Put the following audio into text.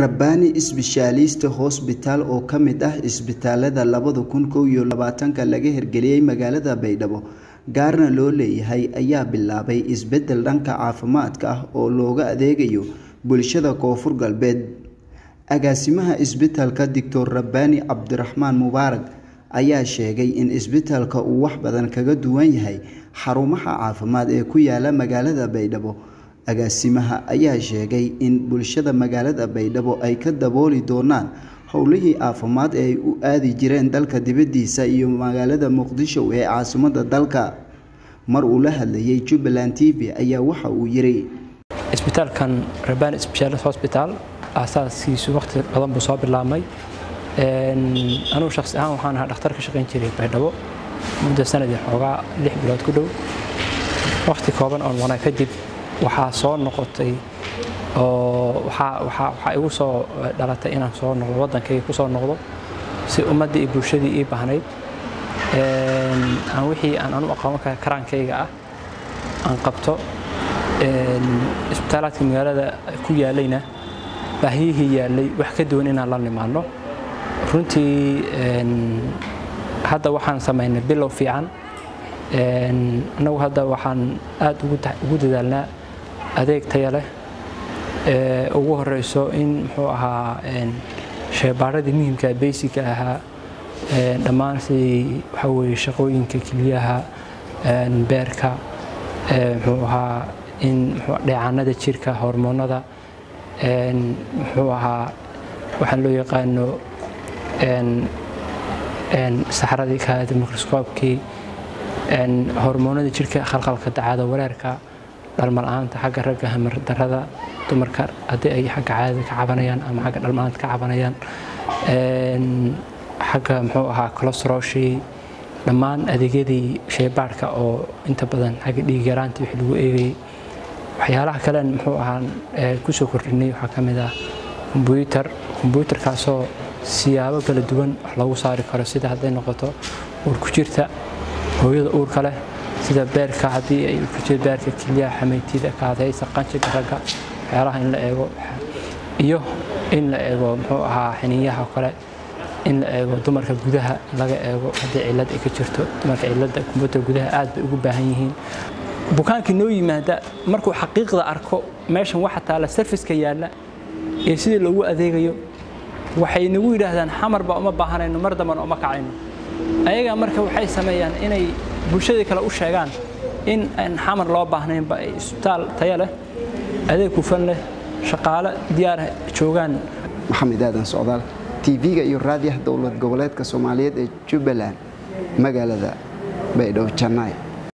Rabani Specialist Hospital oo ka mid ah isbitaalada labada kun kow iyo labaatanka laga hirgeliyay magaalada Baydhabo gaarna loo leeyahay ayaa bilaabay isbeddel dhanka caafimaadka ah oo looga adeegayo bulshada Koonfur Galbeed. Agaasimaha isbitaalka Dr. Rabani Cabdiraxmaan Mubaarak ayaa sheegay in isbitaalka uu wax badan kaga duwan yahay xarumaha caafimaad ee ku yaalla magaalada Baydhabo. Agaasimaha ayaa sheegay in bulshada magaalada Baydhabo ay ka dabooli doonaan howlihii caafimaad ee ay u aadi jireen dalka dibadiisa iyo magaalada Muqdisho ee caasimadda dalka. Mar uu la hadlayay Jubaland TV ayaa waxa uu yiri isbitaalkan Rabani Specialist Hospital aasaaskiisu waqti badan buu soo bilaabmay anugu shakhsi ahaan waxaan ahaa dhakhtar ka shaqayn jiray Baydhabo muddo sanadii xoogaa lix bilood ku dhow waqti kooban oon wanaa kadib waxaa soo noqotay oo waxaa igu soo dhalatay inaan soo noqdo waddankayga ku soo noqdo si ummaddii iyo bulshadii ii baahnayd. Aan wixii aan anu aqoon karaankayga ah aan qabto isbitaalaadka magaalada ku yaalayna baahiyihii yaalay wax ka duwan inaan la nimaano runtii hadda waxaan samaynay bilow fiican. Annagu hadda waxaan aad ugu dadaalnaa adeeg taya leh. Ugu horeyso in muxuu ahaa sheebaaradii muhiimka basica ahaa dhammaan sidii waxaa shaqooyinka keliyaha beerka muxuu ahaa in dheecaanada jirka hormoonada muxuu ahaa waxaan loo yaqaano saxradii kaada microscoobkii hormoonada jirka khalkhalka dacaada wareerka dhalmala'aanta xagga ragga hamar darada dumarka haddii ay xagga caadada ka cabanayaan ama xagga dhalmalaanta ka cabanayaan xagga muxuu ahaa colostrooshii dhammaan adeegyadii sheybaadhka oo inta badan xagga dhiig yaraantii wixii lagu eegayay waxyaalaha kalen muxuu ahaan ku soo kordhinay waxaa ka mid ah kombyuutar kombyuutarkaasoo siyaabo kala duwan wax loogu saari karo sida hadday noqoto uur ku jirta hooyada uurka leh sida beerka haddii ay ku jirto beerka kelyaha xameytida kaadaysa qanjiga ragga waxyaalaha in la eego iyo in la eego muxuu ahaa xiniinyaha kale in la eego dumarka gudaha laga eego haddii cillad ay ka jirto dumarka cilladda kombyuutar gudaha aad bay ugu baahan yihiin. Bukaankii noo yimaada markuu xaqiiqda arko meeshan waxa taala sarfiska yaalla iyo sidii loogu adeegayo waxay nagu yidhaahdaan xamar baa uma baahanayno mar dambana uma kacayno ayagaa marka waxay sameeyaan inay bulshadii kale u sheegaan in aan xamar loo baahnaynba ay isbitaal taya leh adeeg hufan leh shaqaale diyaar joogaan. Maxamed aadan socdaal tv-ga iyo raadiyaha dowlad goboleedka soomaaliyeed ee jubbaland magaalada baydhabo jannaay